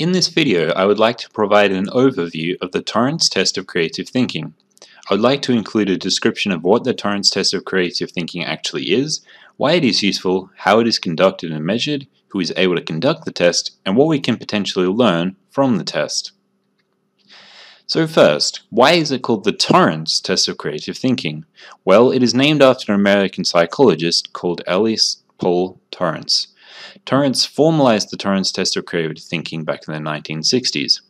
In this video, I would like to provide an overview of the Torrance test of creative thinking. I would like to include a description of what the Torrance test of creative thinking actually is, why it is useful, how it is conducted and measured, who is able to conduct the test, and what we can potentially learn from the test. So first, why is it called the Torrance test of creative thinking? Well, it is named after an American psychologist called Ellis Paul Torrance. Torrance formalized the Torrance test of creative thinking back in the 1960s.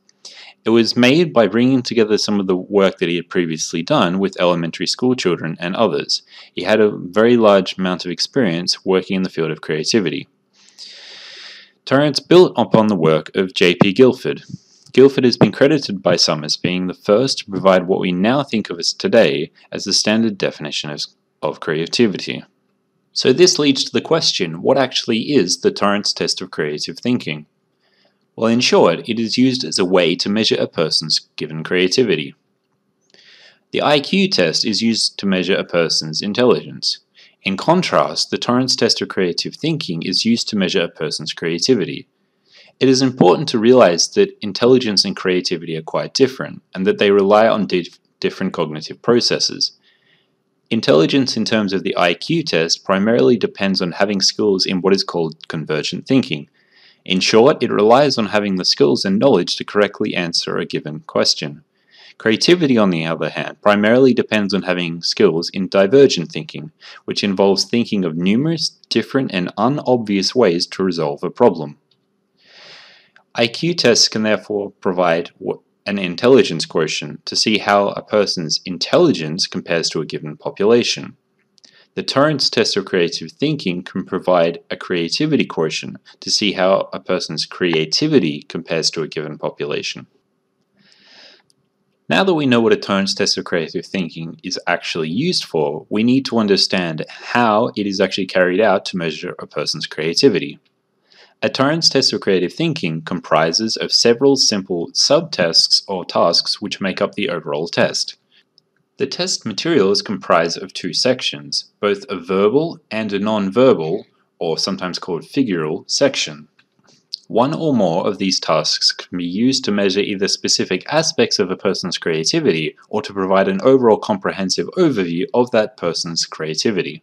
It was made by bringing together some of the work that he had previously done with elementary school children and others. He had a very large amount of experience working in the field of creativity. Torrance built upon the work of J.P. Guilford. Guilford has been credited by some as being the first to provide what we now think of as today as the standard definition of, of creativity. So this leads to the question, what actually is the Torrance test of creative thinking? Well, in short, it is used as a way to measure a person's given creativity. The IQ test is used to measure a person's intelligence. In contrast, the Torrance test of creative thinking is used to measure a person's creativity. It is important to realize that intelligence and creativity are quite different, and that they rely on di different cognitive processes. Intelligence in terms of the IQ test primarily depends on having skills in what is called convergent thinking. In short, it relies on having the skills and knowledge to correctly answer a given question. Creativity, on the other hand, primarily depends on having skills in divergent thinking, which involves thinking of numerous, different, and unobvious ways to resolve a problem. IQ tests can therefore provide an intelligence quotient to see how a person's intelligence compares to a given population. The Torrance test of creative thinking can provide a creativity quotient to see how a person's creativity compares to a given population. Now that we know what a Torrance test of creative thinking is actually used for, we need to understand how it is actually carried out to measure a person's creativity. A Torrance test of creative thinking comprises of several simple subtasks or tasks which make up the overall test. The test material is comprised of two sections, both a verbal and a non-verbal, or sometimes called figural, section. One or more of these tasks can be used to measure either specific aspects of a person's creativity or to provide an overall comprehensive overview of that person's creativity.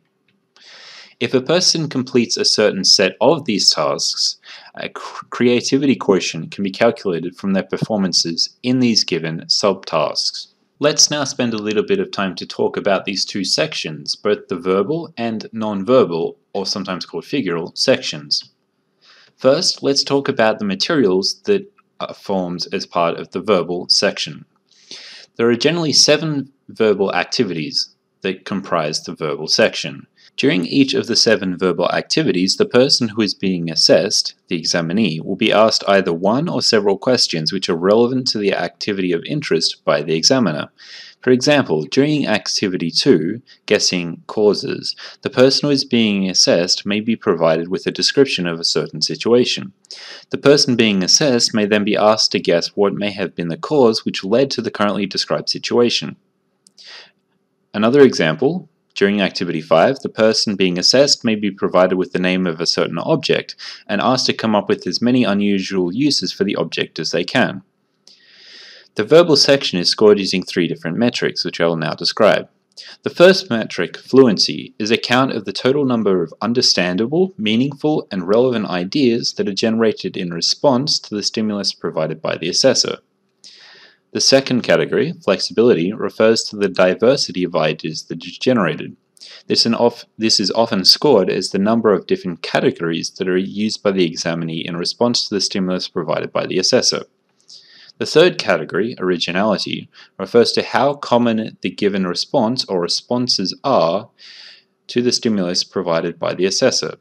If a person completes a certain set of these tasks, a creativity quotient can be calculated from their performances in these given subtasks. Let's now spend a little bit of time to talk about these two sections, both the verbal and non-verbal, or sometimes called figural, sections. First, let's talk about the materials that are formed as part of the verbal section. There are generally seven verbal activities that comprise the verbal section. During each of the seven verbal activities, the person who is being assessed, the examinee, will be asked either one or several questions which are relevant to the activity of interest by the examiner. For example, during activity 2, guessing causes, the person who is being assessed may be provided with a description of a certain situation. The person being assessed may then be asked to guess what may have been the cause which led to the currently described situation. Another example, during Activity 5, the person being assessed may be provided with the name of a certain object and asked to come up with as many unusual uses for the object as they can. The verbal section is scored using three different metrics, which I will now describe. The first metric, fluency, is a count of the total number of understandable, meaningful, and relevant ideas that are generated in response to the stimulus provided by the assessor. The second category, flexibility, refers to the diversity of ideas that is generated. This, this, is often scored as the number of different categories that are used by the examinee in response to the stimulus provided by the assessor. The third category, originality, refers to how common the given response or responses are to the stimulus provided by the assessor.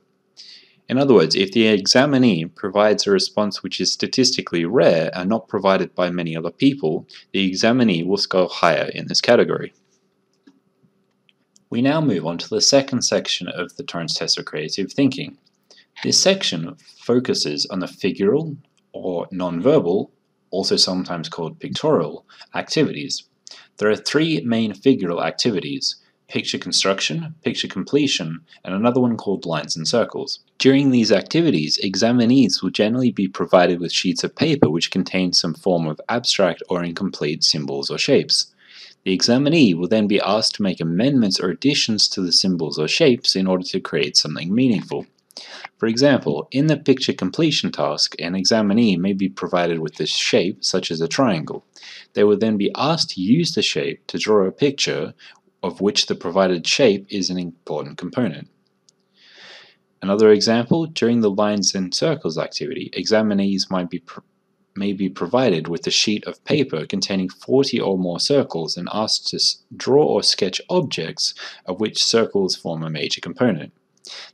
In other words, if the examinee provides a response which is statistically rare and not provided by many other people, the examinee will score higher in this category. We now move on to the second section of the Torrance test of creative thinking. This section focuses on the figural or nonverbal, also sometimes called pictorial, activities. There are three main figural activities, picture construction, picture completion, and another one called lines and circles. During these activities, examinees will generally be provided with sheets of paper which contain some form of abstract or incomplete symbols or shapes. The examinee will then be asked to make amendments or additions to the symbols or shapes in order to create something meaningful. For example, in the picture completion task, an examinee may be provided with a shape, such as a triangle. They will then be asked to use the shape to draw a picture of which the provided shape is an important component. Another example, during the lines and circles activity, examinees might be may be provided with a sheet of paper containing 40 or more circles and asked to draw or sketch objects of which circles form a major component.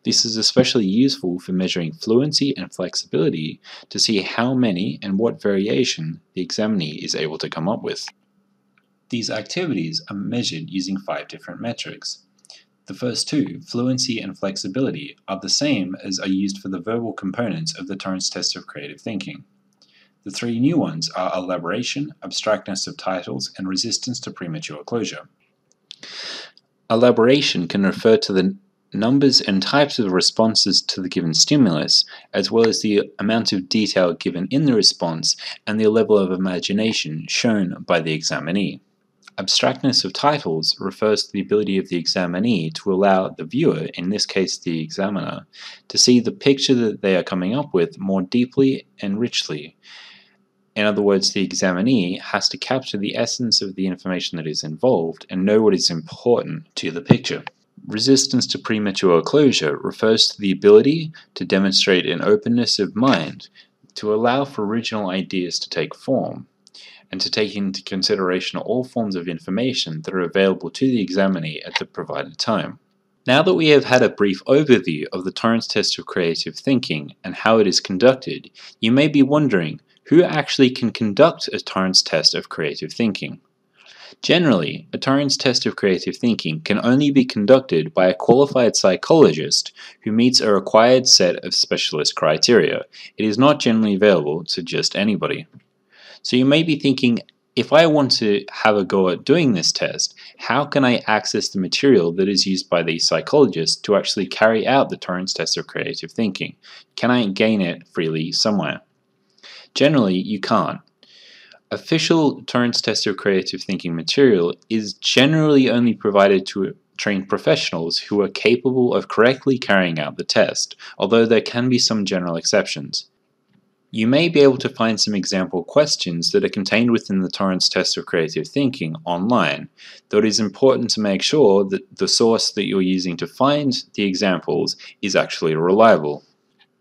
This is especially useful for measuring fluency and flexibility to see how many and what variation the examinee is able to come up with. These activities are measured using five different metrics. The first two, fluency and flexibility, are the same as are used for the verbal components of the Torrance test of creative thinking. The three new ones are elaboration, abstractness of titles, and resistance to premature closure. Elaboration can refer to the numbers and types of responses to the given stimulus, as well as the amount of detail given in the response and the level of imagination shown by the examinee. Abstractness of titles refers to the ability of the examinee to allow the viewer, in this case the examiner, to see the picture that they are coming up with more deeply and richly, in other words, the examinee has to capture the essence of the information that is involved and know what is important to the picture. Resistance to premature closure refers to the ability to demonstrate an openness of mind, to allow for original ideas to take form, and to take into consideration all forms of information that are available to the examinee at the provided time. Now that we have had a brief overview of the Torrance test of creative thinking and how it is conducted, you may be wondering, who actually can conduct a Torrance test of creative thinking. Generally, a Torrance test of creative thinking can only be conducted by a qualified psychologist who meets a required set of specialist criteria. It is not generally available to just anybody. So you may be thinking, if I want to have a go at doing this test, how can I access the material that is used by the psychologist to actually carry out the Torrance test of creative thinking? Can I gain it freely somewhere? Generally, you can't. Official Torrance Test of Creative Thinking material is generally only provided to trained professionals who are capable of correctly carrying out the test, although there can be some general exceptions. You may be able to find some example questions that are contained within the Torrance Test of Creative Thinking online, though it is important to make sure that the source that you're using to find the examples is actually reliable.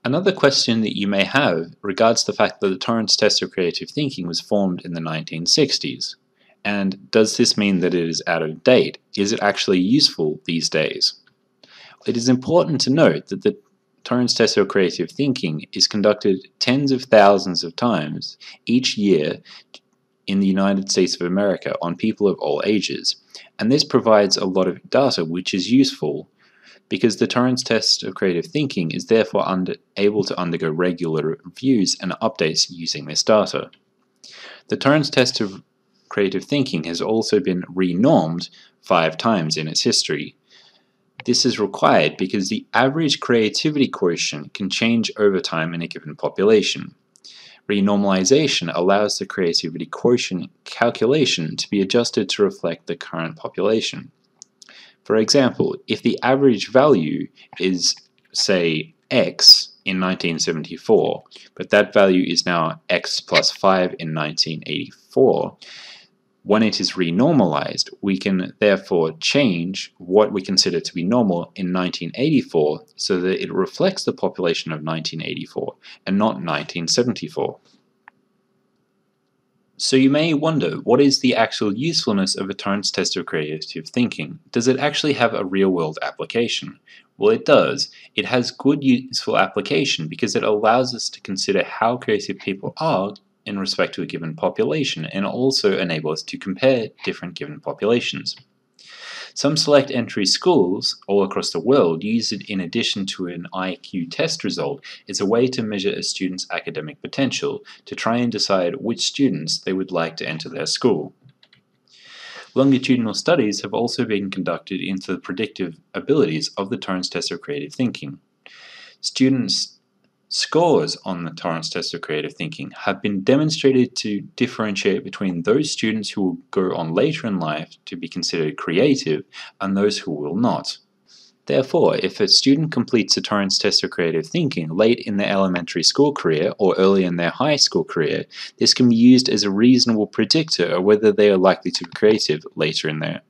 Another question that you may have regards the fact that the Torrance test of creative thinking was formed in the 1960s. And does this mean that it is out of date? Is it actually useful these days? It is important to note that the Torrance test of creative thinking is conducted tens of thousands of times each year in the United States of America on people of all ages. And this provides a lot of data which is useful because the Torrance test of creative thinking is therefore under, able to undergo regular reviews and updates using this data. The Torrance test of creative thinking has also been renormed five times in its history. This is required because the average creativity quotient can change over time in a given population. Renormalization allows the creativity quotient calculation to be adjusted to reflect the current population. For example, if the average value is, say, x in 1974, but that value is now x plus 5 in 1984, when it is renormalized, we can therefore change what we consider to be normal in 1984 so that it reflects the population of 1984 and not 1974. So you may wonder, what is the actual usefulness of a Torrance test of creative thinking? Does it actually have a real-world application? Well, it does. It has good useful application because it allows us to consider how creative people are in respect to a given population and also enable us to compare different given populations. Some select entry schools all across the world use it in addition to an IQ test result as a way to measure a student's academic potential to try and decide which students they would like to enter their school. Longitudinal studies have also been conducted into the predictive abilities of the Torrance test of creative thinking. Students' scores on the Torrance test of creative thinking have been demonstrated to differentiate between those students who will go on later in life to be considered creative and those who will not. Therefore, if a student completes a Torrance test of creative thinking late in their elementary school career or early in their high school career, this can be used as a reasonable predictor of whether they are likely to be creative later in their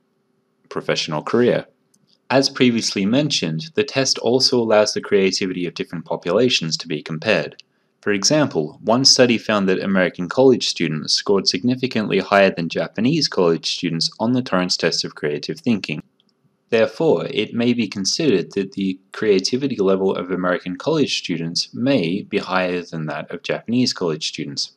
professional career. As previously mentioned, the test also allows the creativity of different populations to be compared. For example, one study found that American college students scored significantly higher than Japanese college students on the Torrance test of creative thinking. Therefore, it may be considered that the creativity level of American college students may be higher than that of Japanese college students.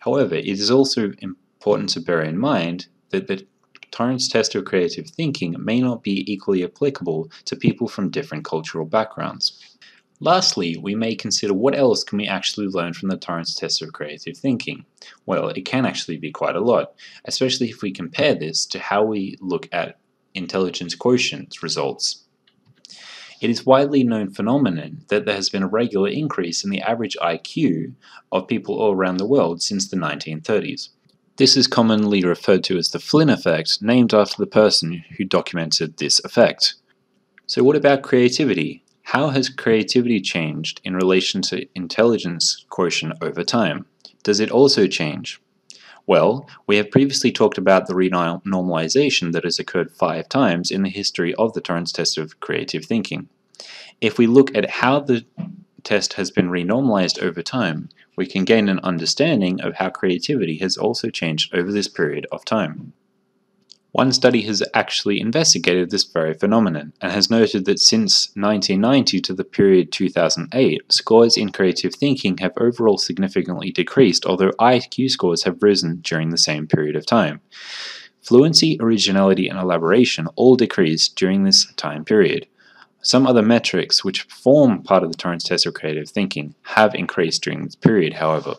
However, it is also important to bear in mind that the Torrance test of creative thinking may not be equally applicable to people from different cultural backgrounds. Lastly, we may consider what else can we actually learn from the Torrance test of creative thinking. Well, it can actually be quite a lot, especially if we compare this to how we look at intelligence quotient results. It is widely known phenomenon that there has been a regular increase in the average IQ of people all around the world since the 1930s. This is commonly referred to as the Flynn effect, named after the person who documented this effect. So what about creativity? How has creativity changed in relation to intelligence quotient over time? Does it also change? Well, we have previously talked about the renormalization that has occurred five times in the history of the Torrance test of creative thinking. If we look at how the test has been renormalized over time, we can gain an understanding of how creativity has also changed over this period of time. One study has actually investigated this very phenomenon and has noted that since 1990 to the period 2008, scores in creative thinking have overall significantly decreased, although IQ scores have risen during the same period of time. Fluency, originality, and elaboration all decreased during this time period. Some other metrics, which form part of the Torrance test of creative thinking, have increased during this period, however.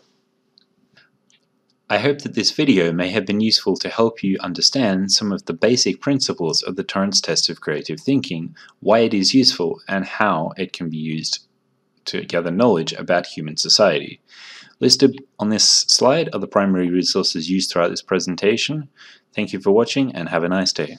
I hope that this video may have been useful to help you understand some of the basic principles of the Torrance test of creative thinking, why it is useful, and how it can be used to gather knowledge about human society. Listed on this slide are the primary resources used throughout this presentation. Thank you for watching and have a nice day.